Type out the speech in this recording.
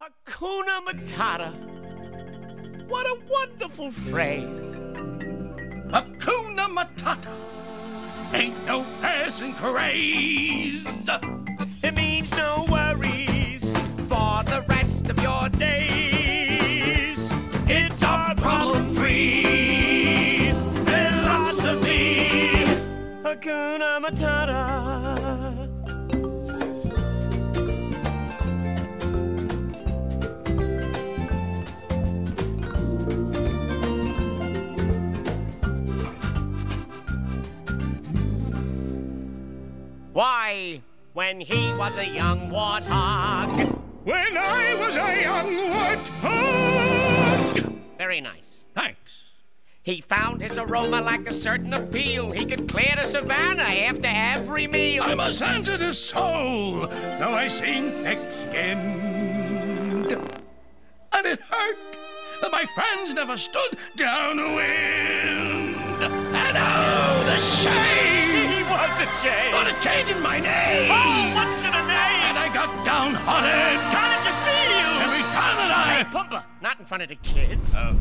Hakuna Matata. What a wonderful phrase. Hakuna Matata. Ain't no passing craze. It means no worries for the rest of your days. It's our Problem free philosophy. Hakuna Matata. Why, when he was a young warthog. When I was a young warthog. Very nice. Thanks. He found his aroma like a certain appeal. He could clear the savannah after every meal. I'm a sensitive soul, though I seem thick-skinned. And it hurt that my friends never stood downwind. He was a. What a change in my name! Oh, what's in a name? And I got downhearted How did you feel? every time that I... Pumbaa, not in front of the kids. Oh.